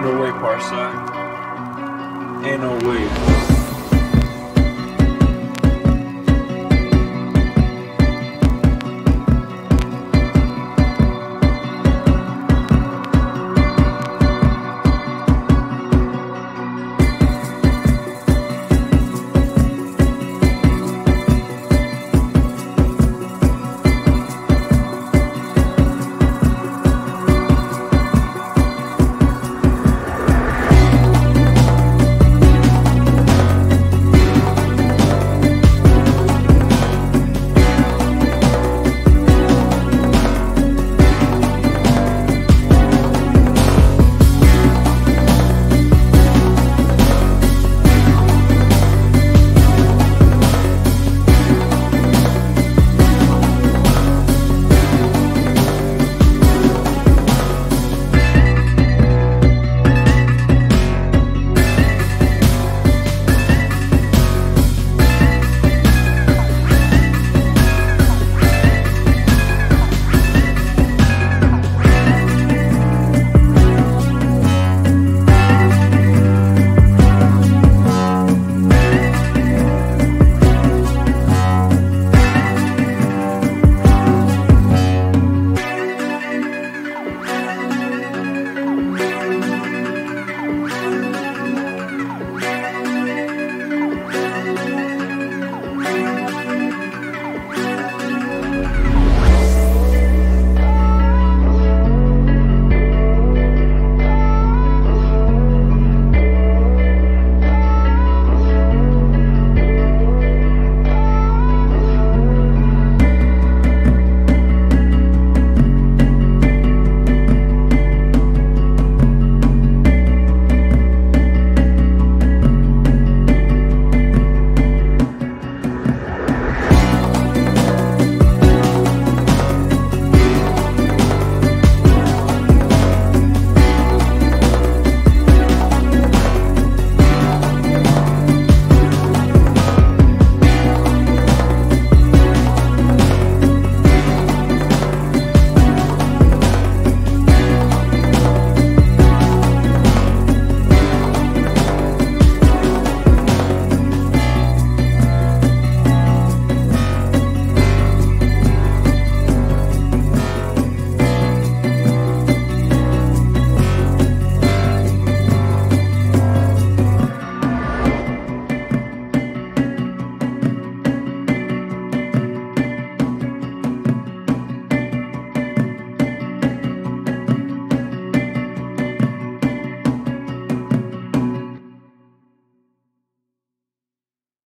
Ain't no way, Parsec. Ain't no way.